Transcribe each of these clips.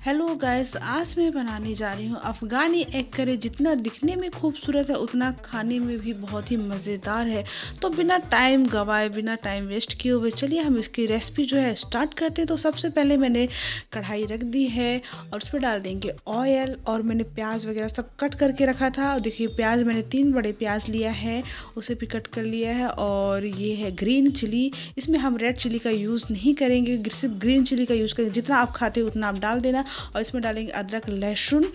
Hello guys आज मैं बनाने जा रही हूँ अफ़गानी एग करी जितना दिखने में खूबसूरत है, उतना खाने में भी बहुत ही मज़ेदार है। तो बिना टाइम गवाए, बिना टाइम वेस्ट किए हुए, चलिए हम इसकी रेसिपी जो है स्टार्ट करते हैं। तो सबसे पहले मैंने कढ़ाई रख दी है और उस पर डाल देंगे ऑयल और मैंने प्याज वगैरह सब कट करके रखा था। और देखिए, प्याज मैंने तीन बड़े प्याज लिया है, उसे भी कट कर लिया है और ये है ग्रीन चिली इसमें हम रेड चिली का यूज़ नहीं करेंगे, सिर्फ़ ग्रीन चिली का यूज़ करेंगे। जितना आप खाते उतना आप डाल देना। और इसमें डालेंगे अदरक लहसुन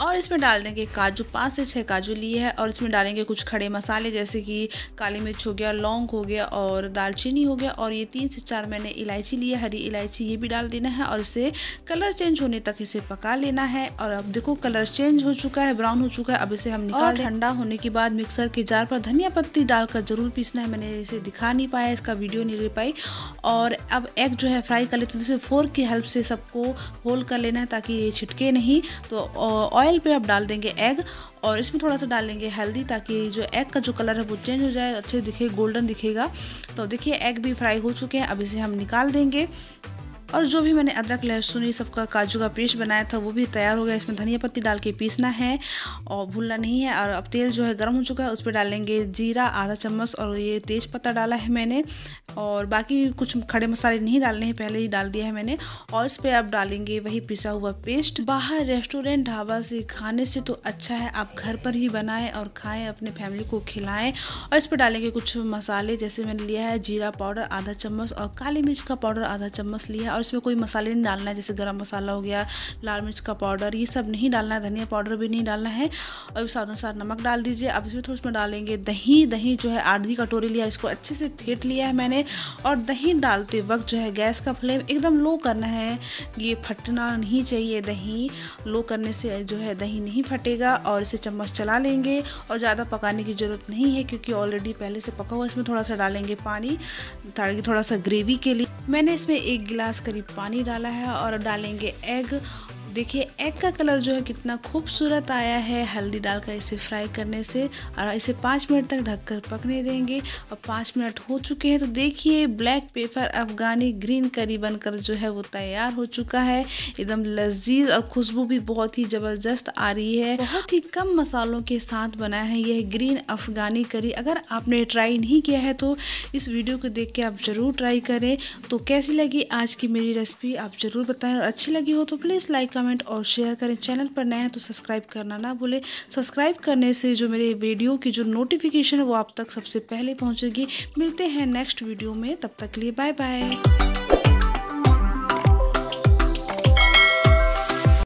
और इसमें डाल देंगे काजू पाँच से छः काजू लिए हैं और इसमें डालेंगे कुछ खड़े मसाले जैसे कि काली मिर्च हो गया लौंग हो गया और दालचीनी हो गया और ये तीन से चार मैंने इलायची ली है हरी इलायची ये भी डाल देना है और इसे कलर चेंज होने तक इसे पका लेना है और अब देखो कलर चेंज हो चुका है ब्राउन हो चुका है अब इसे हम निकाल ठंडा होने के बाद मिक्सर के जार पर धनिया पत्ती डालकर ज़रूर पीसना है मैंने इसे दिखा नहीं पाया इसका वीडियो नहीं ले पाई। और अब एग जो है फ्राई कर लेते हैं फोर्क की हेल्प से सबको होल कर लेना है ताकि ये छिटके नहीं। तो ऑयल पे आप डाल देंगे एग और इसमें थोड़ा सा डाल देंगे हल्दी ताकि जो एग का जो कलर है वो चेंज हो जाए, अच्छे दिखे गोल्डन दिखेगा। तो देखिए एग भी फ्राई हो चुके हैं, अब इसे हम निकाल देंगे। और जो भी मैंने अदरक, लहसुन, ये सबका काजू का पेस्ट बनाया था, वो भी तैयार हो गया। इसमें धनिया पत्ती डाल के पीसना है और भूलना नहीं है। और अब तेल जो है गर्म हो चुका है, उस पर डालेंगे जीरा, आधा चम्मच और ये तेज़ पत्ता डाला है मैंने। और बाकी कुछ खड़े मसाले नहीं डालने हैं, पहले ही डाल दिया है मैंने। और इस पर आप डालेंगे वही पिसा हुआ पेस्ट बाहर रेस्टोरेंट ढाबा से खाने से तो अच्छा है, आप घर पर ही बनाएँ और खाएँ, अपने फैमिली को खिलाएँ। और इस पर डालेंगे कुछ मसाले, जैसे मैंने लिया है जीरा पाउडर, आधा चम्मच और काली मिर्च का पाउडर, आधा चम्मच लिया और इसमें कोई मसाले नहीं डालना है, जैसे गर्म मसाला हो गया, लाल मिर्च का पाउडर, ये सब नहीं डालना है, धनिया पाउडर भी नहीं डालना है। और स्वाद अनुसार नमक डाल दीजिए। अब इसमें थोड़ा उसमें डालेंगे दही। दही जो है आधी कटोरी लिया, इसको अच्छे से फेंट लिया है मैंने। और दही डालते वक्त जो है गैस का फ्लेम एकदम लो करना है। ये फटना नहीं चाहिए दही। लो करने से जो है दही नहीं फटेगा और इसे चम्मच चला लेंगे और ज़्यादा पकाने की ज़रूरत नहीं है क्योंकि ऑलरेडी पहले से पका हुआ इसमें थोड़ा सा डालेंगे पानी थोड़ा सा ग्रेवी के लिए। मैंने इसमें एक गिलास करीब पानी डाला है और डालेंगे एग देखिए एग का कलर जो है कितना खूबसूरत आया है। हल्दी डालकर इसे फ्राई करने से और इसे पाँच मिनट तक ढककर पकने देंगे। और पाँच मिनट हो चुके हैं तो देखिए ब्लैक पेपर अफगानी ग्रीन करी बनकर जो है वो तैयार हो चुका है। एकदम लजीज और खुशबू भी बहुत ही ज़बरदस्त आ रही है। बहुत ही कम मसालों के साथ बनाया है यह ग्रीन अफगानी करी अगर आपने ट्राई नहीं किया है तो इस वीडियो को देख के आप ज़रूर ट्राई करें। तो कैसी लगी आज की मेरी रेसिपी आप ज़रूर बताएँ और अच्छी लगी हो तो प्लीज़ लाइक कमेंट और शेयर करें। चैनल पर नए हैं तो सब्सक्राइब करना ना भूलें। सब्सक्राइब करने से जो मेरे वीडियो की जो नोटिफिकेशन है वो आप तक सबसे पहले पहुँचेगी। मिलते हैं नेक्स्ट वीडियो में। तब तक लिए बाय बाय